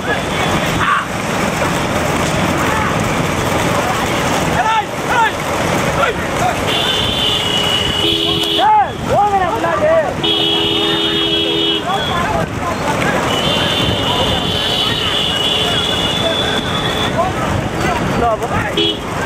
dobro. Dobro.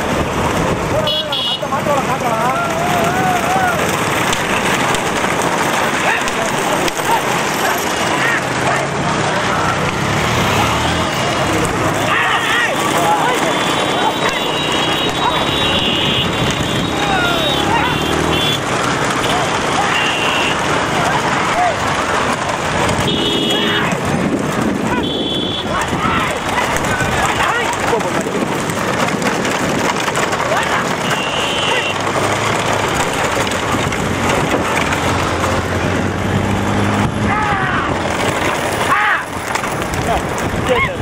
Ja, kennen.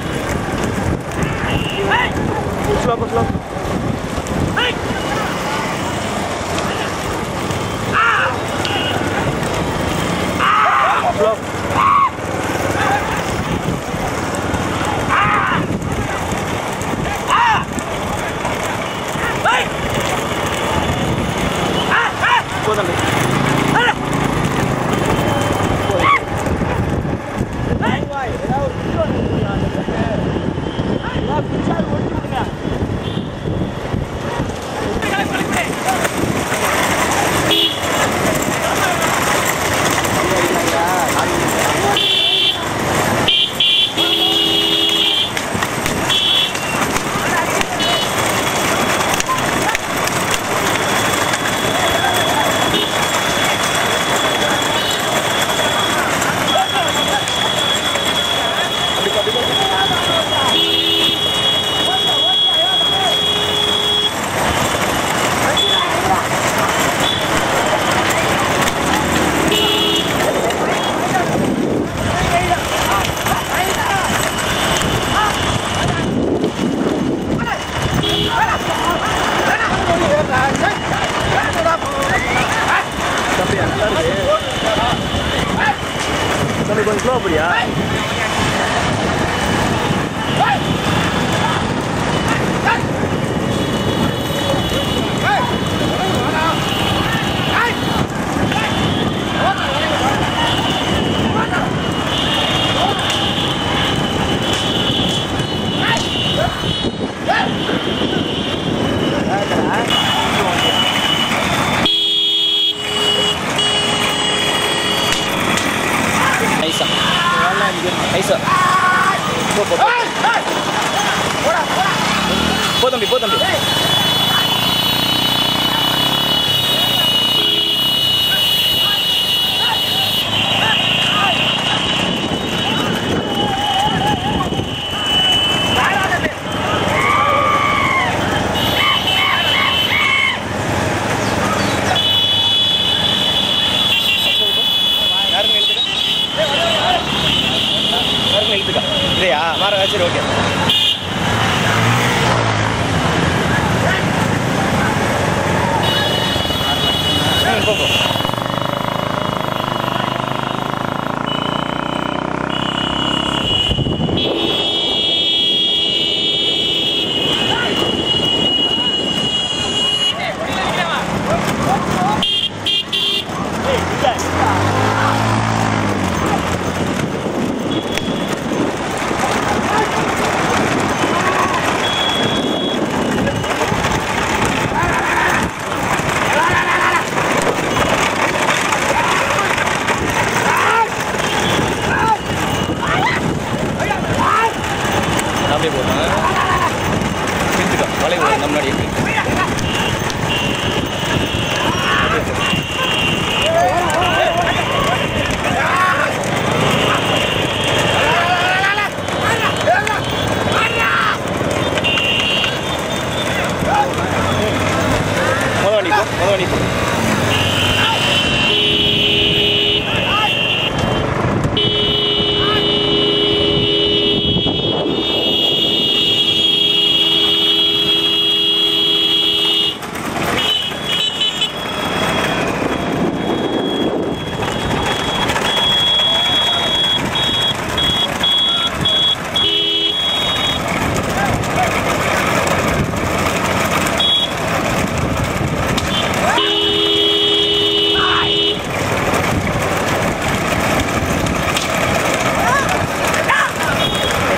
Slap, slap.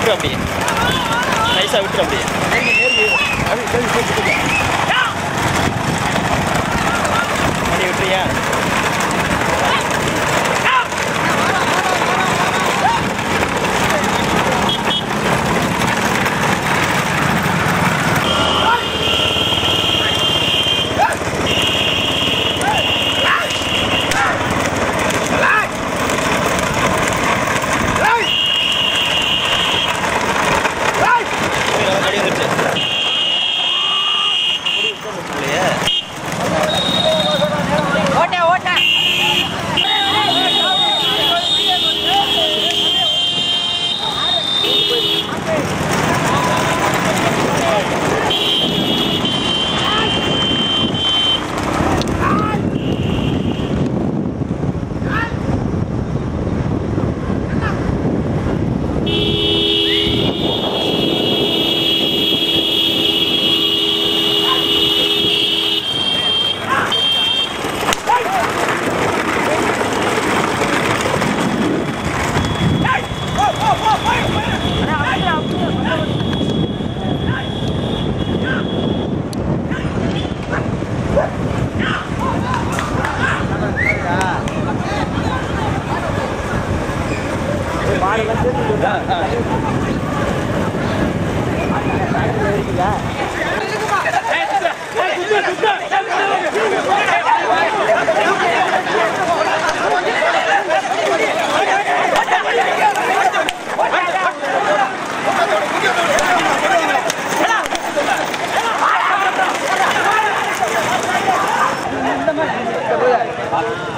விட்டுரு அப்படியே நைஸாக விட்டுரு அப்படியே அப்படியே விட்டுறியா?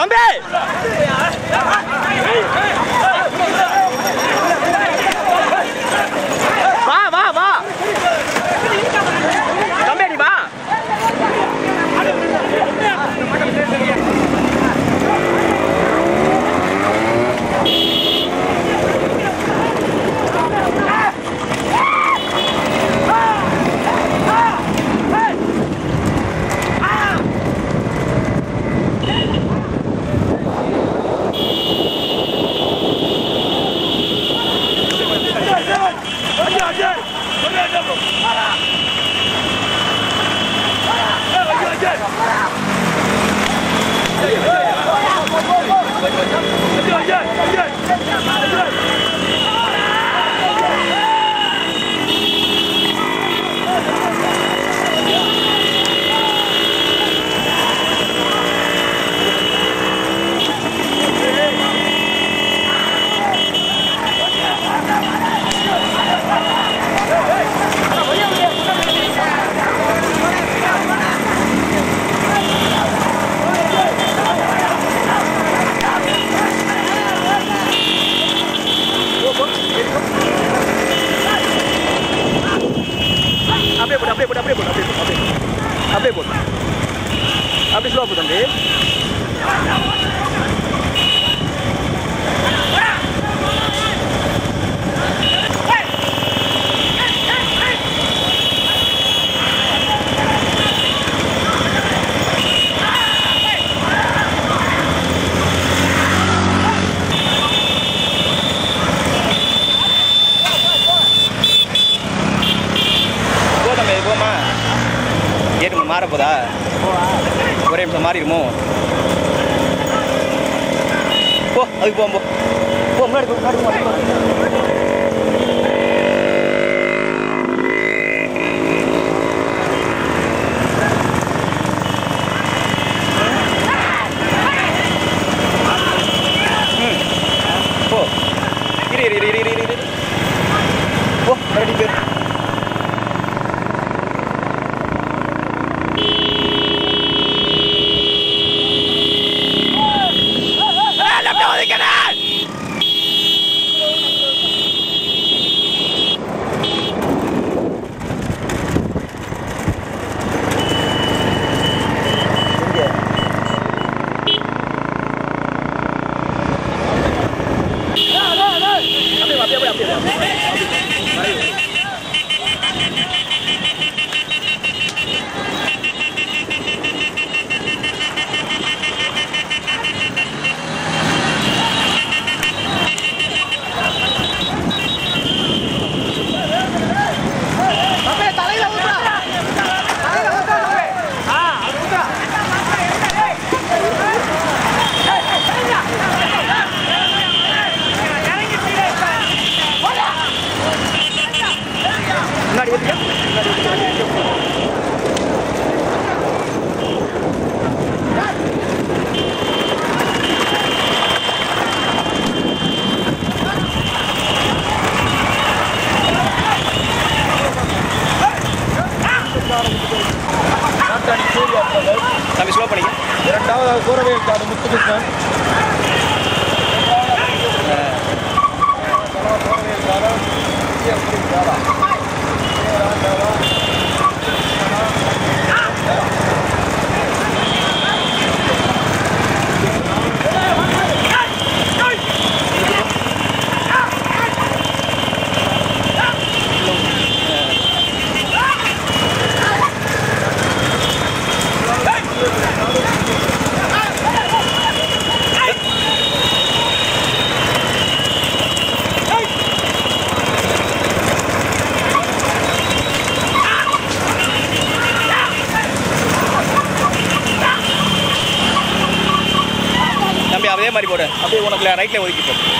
准备 hoy podemos ですか？ரைட்டில் ஒதுக்கிப்போம்.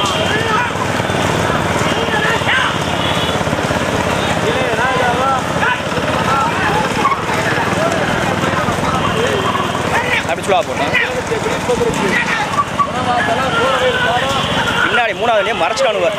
போட்டேன் பின்னாடி மூணாவதுலேயே மறைச்சிட்டானுங்க